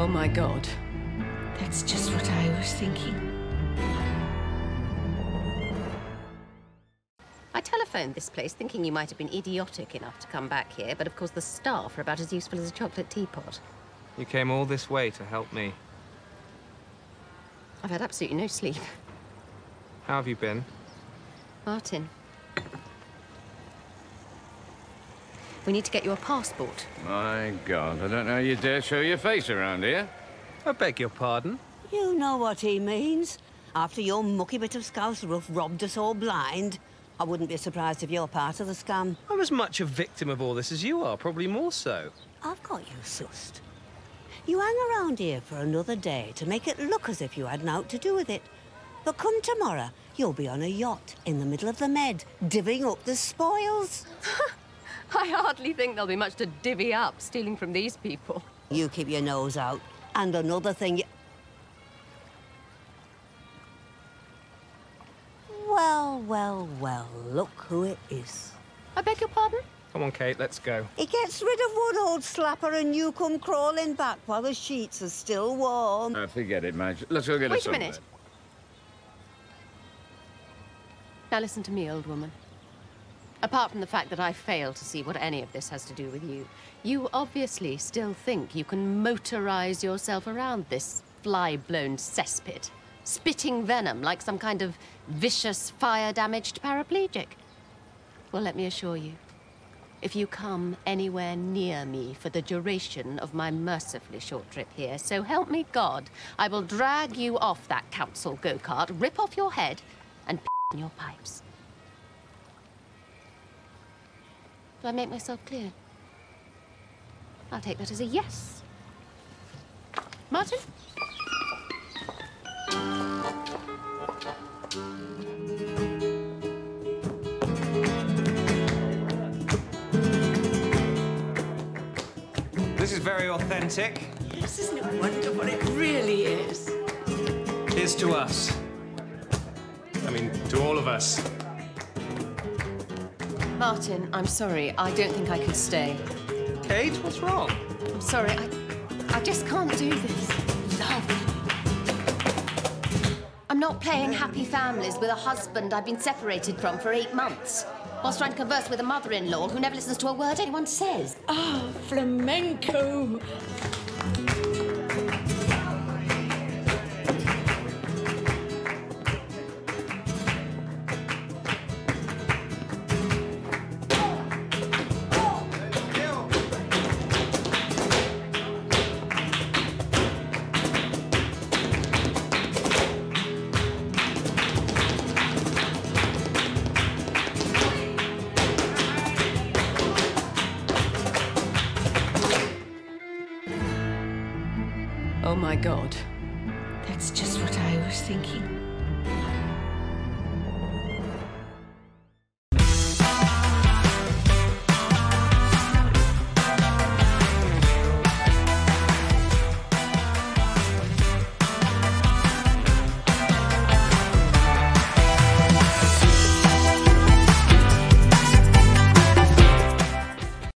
Oh my God. That's just what I was thinking. I telephoned this place thinking you might have been idiotic enough to come back here, but of course the staff are about as useful as a chocolate teapot. You came all this way to help me. I've had absolutely no sleep. How have you been? Martin. We need to get you a passport. My God, I don't know you dare show your face around here. I beg your pardon? You know what he means. After your mucky bit of Scouse rough robbed us all blind, I wouldn't be surprised if you're part of the scam. I'm as much a victim of all this as you are, probably more so. I've got you sussed. You hang around here for another day to make it look as if you had naught to do with it. But come tomorrow, you'll be on a yacht in the middle of the Med, divvying up the spoils. I hardly think there'll be much to divvy up stealing from these people. You keep your nose out. And another thing you... Well, well, well, look who it is. I beg your pardon? Come on, Kate, let's go. He gets rid of one old slapper and you come crawling back while the sheets are still warm. Uh, forget it, Madge. Let's go get Wait a a minute. Now listen to me, old woman. Apart from the fact that I fail to see what any of this has to do with you, you obviously still think you can motorize yourself around this fly-blown cesspit, spitting venom like some kind of vicious, fire-damaged paraplegic. Well, let me assure you, if you come anywhere near me for the duration of my mercifully short trip here, so help me God, I will drag you off that council go-kart, rip off your head, and in your pipes. Do I make myself clear? I'll take that as a yes. Martin? This is very authentic. Yes, isn't it wonderful? It really is. Here's to us. I mean, to all of us. Martin, I'm sorry. I don't think I can stay. Kate, what's wrong? I'm sorry. I, I just can't do this. Love. I'm not playing happy families with a husband I've been separated from for eight months, whilst trying to converse with a mother-in-law who never listens to a word anyone says. Ah, flamenco. Oh my God. That's just what I was thinking.